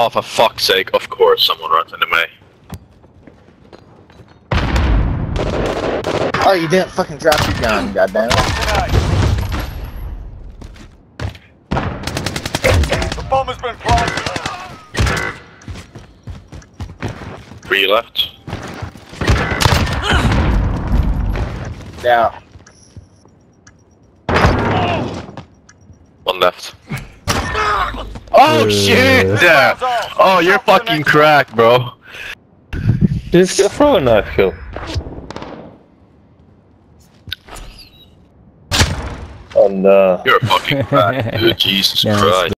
Oh, for fuck's sake, of course someone runs into me. Oh, you didn't fucking drop your gun, goddamn. The bomb has been planted. Three left. Yeah. One left. Oh shit! Yeah. Oh, you're fucking cracked, bro. Just throw a knife kill. And uh, You're a fucking cracked, dude. Jesus Yeah, Christ.